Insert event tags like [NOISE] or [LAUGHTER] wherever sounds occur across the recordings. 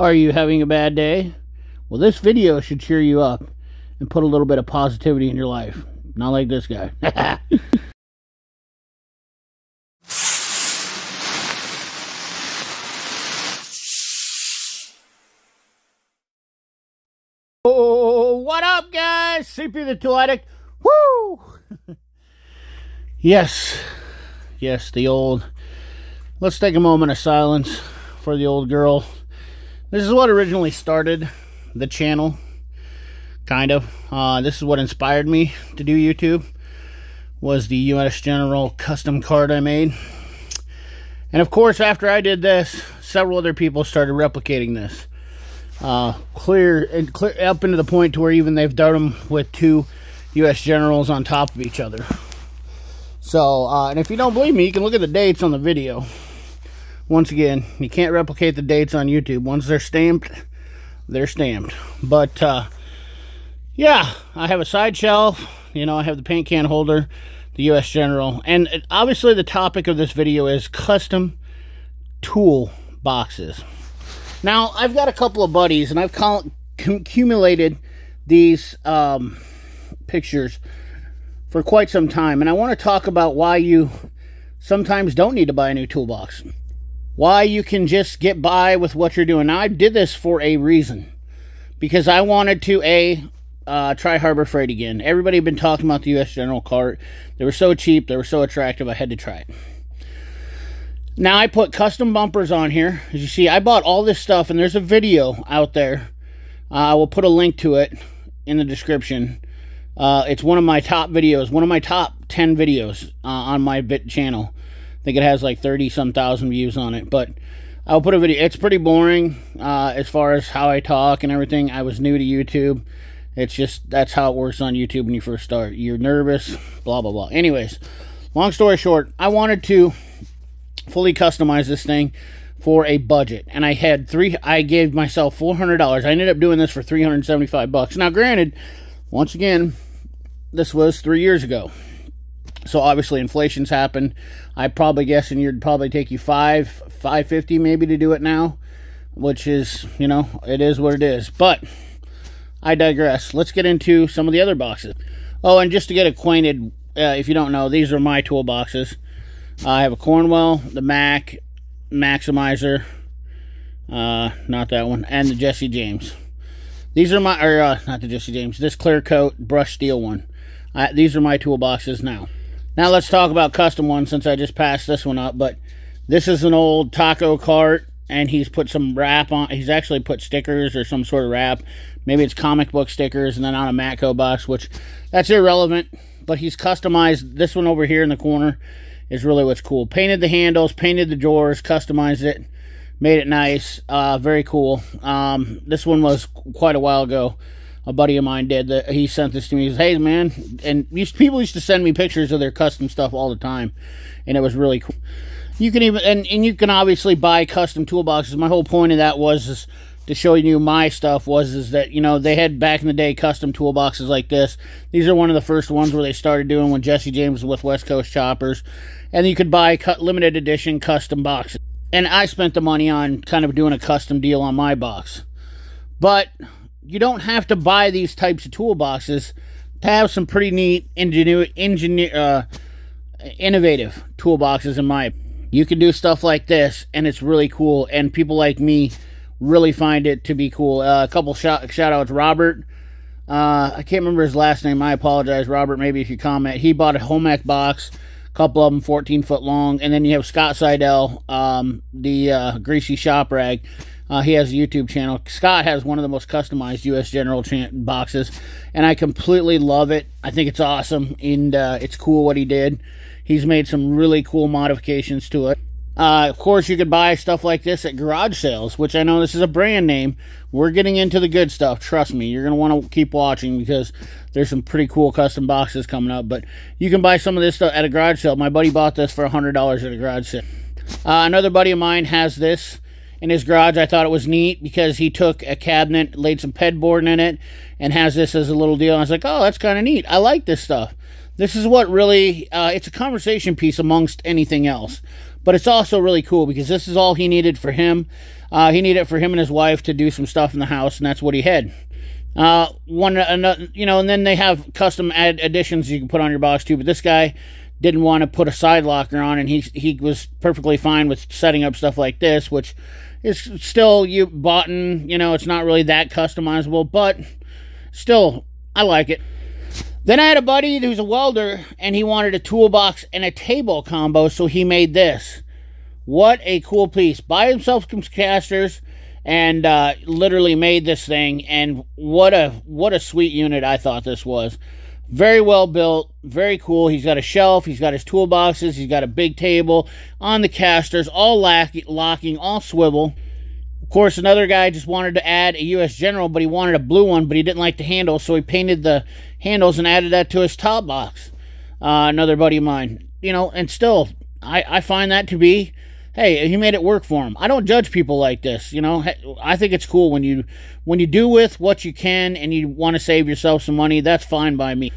Are you having a bad day? Well, this video should cheer you up and put a little bit of positivity in your life. Not like this guy. [LAUGHS] Oh, oh, oh, oh, what up, guys? CP the Tool Addict. Woo! [LAUGHS] yes, yes, the old. Let's take a moment of silence for the old girl. This is what originally started the channel, kind of. Uh, this is what inspired me to do YouTube, was the U.S. General custom card I made. And of course, after I did this, several other people started replicating this. Uh, clear, and clear up into the point to where even they've done them with two U.S. generals on top of each other. So, uh, and if you don't believe me, you can look at the dates on the video once again, you can't replicate the dates on YouTube. Once they're stamped, they're stamped. But, uh, yeah, I have a side shelf. You know, I have the paint can holder, the U.S. General. And obviously the topic of this video is custom tool boxes. Now, I've got a couple of buddies, and I've accumulated these um, pictures for quite some time. And I want to talk about why you sometimes don't need to buy a new toolbox why you can just get by with what you're doing. Now, I did this for a reason. Because I wanted to, A, uh, try Harbor Freight again. Everybody had been talking about the U.S. General cart. They were so cheap. They were so attractive. I had to try it. Now, I put custom bumpers on here. As you see, I bought all this stuff, and there's a video out there. I will put a link to it in the description. Uh, it's one of my top videos, one of my top 10 videos uh, on my bit channel. I think it has like 30 some thousand views on it. But I'll put a video. It's pretty boring uh, as far as how I talk and everything. I was new to YouTube. It's just, that's how it works on YouTube when you first start. You're nervous, blah, blah, blah. Anyways, long story short, I wanted to fully customize this thing for a budget. And I had three, I gave myself $400. I ended up doing this for 375 bucks. Now, granted, once again, this was three years ago. So obviously inflation's happened. I'm probably guessing you'd probably take you five, five fifty maybe to do it now, which is you know it is what it is. But I digress. Let's get into some of the other boxes. Oh, and just to get acquainted, uh, if you don't know, these are my toolboxes. I have a Cornwell, the Mac, Macsimizer, uh, not that one, and the Jesse James. These are my, or uh, not the Jesse James, this clear coat brush steel one. these are my toolboxes now. Now let's talk about custom ones since I just passed this one up. But this is an old Matco cart and he's put some wrap on. He's actually put stickers or some sort of wrap. Maybe it's comic book stickers and then on a Matco box, which that's irrelevant. But he's customized this one over here in the corner is really what's cool. Painted the handles, painted the drawers, customized it, made it nice. Uh, very cool. Um, this one was quite a while ago a buddy of mine did that he sent this to me. He says, "Hey man," and these people used to send me pictures of their custom stuff all the time, and it was really cool. You can even and, and you can obviously buy custom toolboxes. My whole point of that was is to show you my stuff was is that you know they had back in the day custom toolboxes like this. These are one of the first ones where they started doing when Jesse James was with West Coast Choppers, and you could buy limited edition custom boxes. And I spent the money on kind of doing a custom deal on my box, but you don't have to buy these types of toolboxes to have some pretty neat engineer, engineer uh, innovative toolboxes in my you can do stuff like this and it's really cool and people like me really find it to be cool. Uh, a couple shout, shout outs robert uh, i can't remember his last name. I apologize robert maybe if you comment. He bought a Homak box a couple of them 14 foot long and then you have scott seidel um, the uh, greasy shop rag uh, he has a YouTube channel. Scott has one of the most customized U.S. General boxes, and I completely love it. I think it's awesome, and uh, it's cool what he did. He's made some really cool modifications to it. Uh, of course, you could buy stuff like this at garage sales, which I know this is a brand name. We're getting into the good stuff. Trust me, you're going to want to keep watching because there's some pretty cool custom boxes coming up. But you can buy some of this stuff at a garage sale. My buddy bought this for $100 at a garage sale. Uh, another buddy of mine has this in his garage. I thought it was neat because he took a cabinet, laid some pegboard in it, and has this as a little deal. I was like, oh, that's kind of neat. I like this stuff. This is what really, uh, it's a conversation piece amongst anything else. but it's also really cool because this is all he needed for him. Uh, he needed for him and his wife to do some stuff in the house, and that's what he had. Uh, one, another, you know, and then they have custom ad additions you can put on your box too. But this guy didn't want to put a side locker on, and he he was perfectly fine with setting up stuff like this, which is still you bought and you know it's not really that customizable, but still I like it. Then I had a buddy who's a welder, and he wanted a toolbox and a table combo, so he made this. What a cool piece! Buy himself some casters and uh, literally made this thing. And what a what a sweet unit I thought this was. Very well built, very cool. He's got a shelf, he's got his toolboxes, he's got a big table on the casters, all locking, all swivel. Of course, another guy just wanted to add a U.S. General, but he wanted a blue one, but he didn't like the handle, so he painted the handles and added that to his top box. Uh, another buddy of mine, you know, and still, I, I find that to be hey, he made it work for him. I don't judge people like this, you know. I think it's cool when you when you do with what you can and you want to save yourself some money. That's fine by me.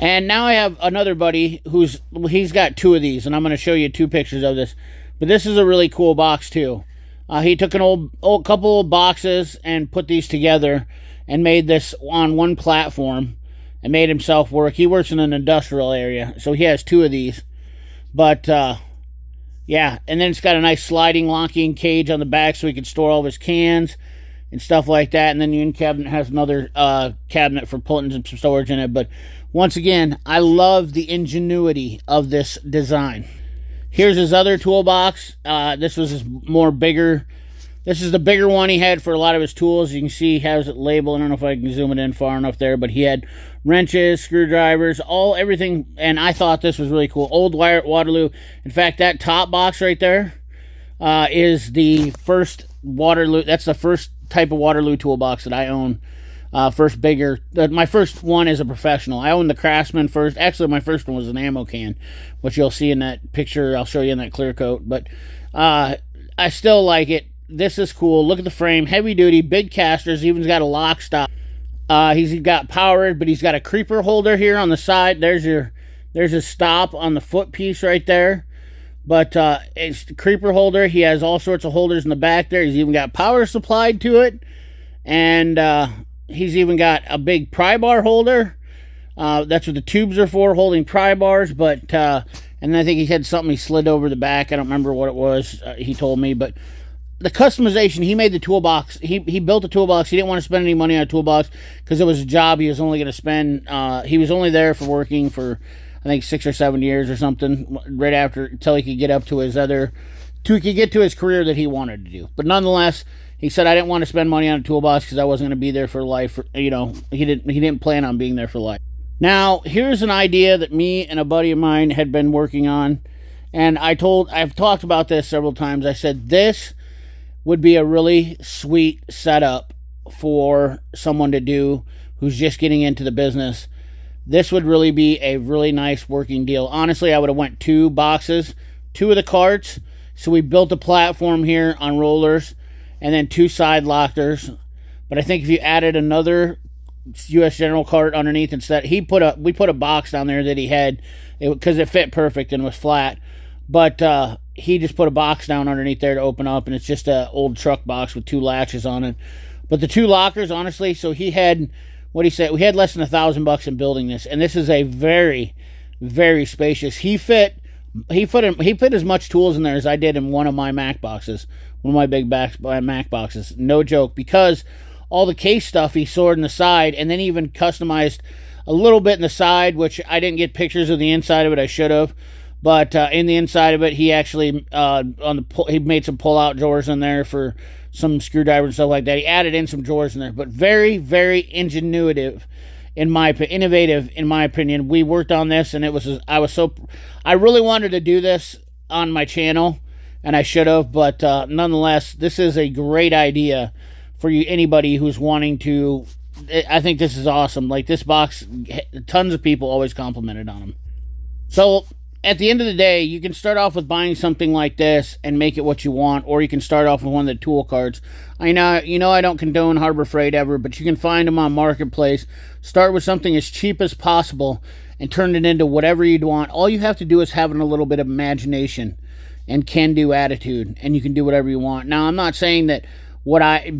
And now I have another buddy who's he's got two of these, and I'm going to show you two pictures of this. But this is a really cool box too. Uh, he took an old, old couple of boxes and put these together and made this on one platform and made himself work. He works in an industrial area, so he has two of these. But uh, yeah, and then it's got a nice sliding locking cage on the back so he can store all of his cans and stuff like that. And then the in cabinet has another uh, cabinet for putting some storage in it. But once again, I love the ingenuity of this design. Here's his other toolbox. Uh, this was his more bigger. This is the bigger one he had for a lot of his tools. You can see he has it labeled. I don't know if I can zoom it in far enough there, but he had wrenches, screwdrivers, all everything. And I thought this was really cool. Old wire at Waterloo. In fact, that top box right there uh, is the first Waterloo. That's the first type of Waterloo toolbox that I own. Uh, first bigger. Uh, my first one is a professional. I own the Craftsman first. Actually, my first one was an ammo can, which you'll see in that picture. I'll show you in that clear coat. But uh, I still like it. This is cool. Look at the frame. Heavy duty, big casters. Even's got a lock stop. Uh, he's got powered, but he's got a creeper holder here on the side. There's your, there's a stop on the foot piece right there. But uh, it's the creeper holder. He has all sorts of holders in the back there. He's even got power supplied to it. And uh, he's even got a big pry bar holder. Uh, that's what the tubes are for, holding pry bars. But, uh, and I think he had something he slid over the back. I don't remember what it was. Uh, he told me, but the customization, he made the toolbox. He, he built a toolbox. He didn't want to spend any money on a toolbox because it was a job he was only going to spend. Uh, he was only there for working for, I think, six or seven years or something, right after, until he could get up to his other, to he could get to his career that he wanted to do. But nonetheless, he said, I didn't want to spend money on a toolbox because I wasn't going to be there for life. you know, he didn't, he didn't plan on being there for life. Now, here's an idea that me and a buddy of mine had been working on. And I told, I've talked about this several times. I said, this would be a really sweet setup for someone to do who's just getting into the business. This would really be a really nice working deal. Honestly, I would have went two boxes, two of the carts. So we built a platform here on rollers and then two side lockers. But I think if you added another U.S. General cart underneath instead, he put a we put a box down there that he had because it, it, fit perfect and was flat. But uh, he just put a box down underneath there to open up, and it's just an old truck box with two latches on it. But the two lockers, honestly, so he had what he said. We had less than a thousand bucks in building this, and this is a very, very spacious. He fit he put him he put as much tools in there as I did in one of my Mac boxes, one of my big back, Mac boxes. No joke, because all the case stuff he stored in the side, and then even customized a little bit in the side, which I didn't get pictures of the inside of it. I should have. But uh, in the inside of it, he actually uh, on the he made some pull-out drawers in there for some screwdrivers and stuff like that. He added in some drawers in there, but very, very ingenuitive in my innovative in my opinion. We worked on this, and it was I was so I really wanted to do this on my channel, and I should have, but uh, nonetheless, this is a great idea for you anybody who's wanting to. I think this is awesome. Like this box, tons of people always complimented on them. So at the end of the day, you can start off with buying something like this and make it what you want, or you can start off with one of the tool cards. I know you know I don't condone Harbor Freight ever, but you can find them on Marketplace. Start with something as cheap as possible and turn it into whatever you'd want. All you have to do is have a little bit of imagination. and can do attitude, and you can do whatever you want. Now, I'm not saying that what I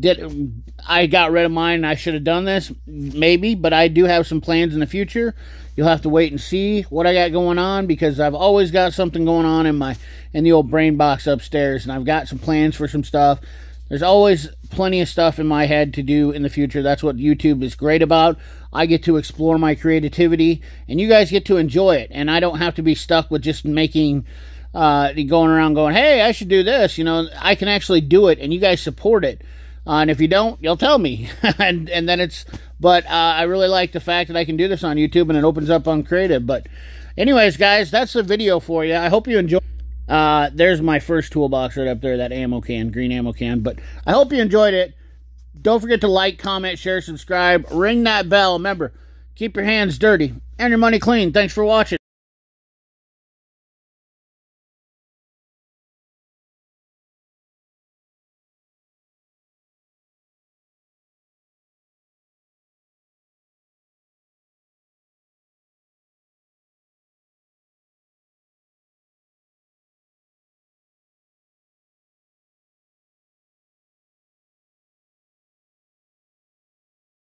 did, I got rid of mine I should have done this, maybe, but I do have some plans in the future. You'll have to wait and see what I got going on because I've always got something going on in my in the old brain box upstairs, and I've got some plans for some stuff. There's always plenty of stuff in my head to do in the future. That's what YouTube is great about. I get to explore my creativity, and you guys get to enjoy it. And I don't have to be stuck with just making, uh, going around going, hey, I should do this. You know, I can actually do it, and you guys support it. Uh, and if you don't, you'll tell me. [LAUGHS] and and then it's, but uh, I really like the fact that I can do this on YouTube and it opens up on creative. But, anyways, guys, that's the video for you. I hope you enjoy. Uh, there's my first toolbox right up there, that ammo can, green ammo can. But I hope you enjoyed it. Don't forget to like, comment, share, subscribe, ring that bell. Remember, keep your hands dirty and your money clean. Thanks for watching.